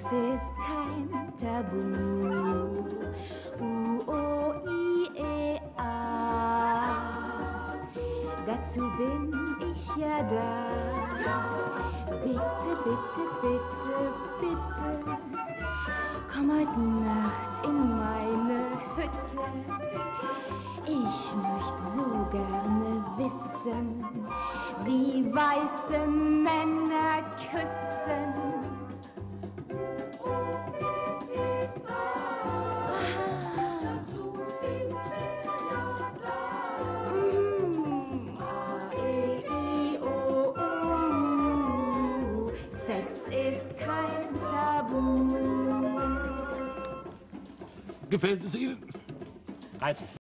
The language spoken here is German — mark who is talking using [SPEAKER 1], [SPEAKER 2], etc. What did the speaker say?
[SPEAKER 1] Sex ist kein Tabu. U, O, I, E, A. Dazu bin ich ja da. Bitte, bitte, bitte, bitte. Komm heute Nacht in meine Hütte. Ich möchte so gerne wissen, wie weiße Männer küssen. Sex ist kein Tabu.
[SPEAKER 2] Gefällt es Ihnen?
[SPEAKER 3] Reizend.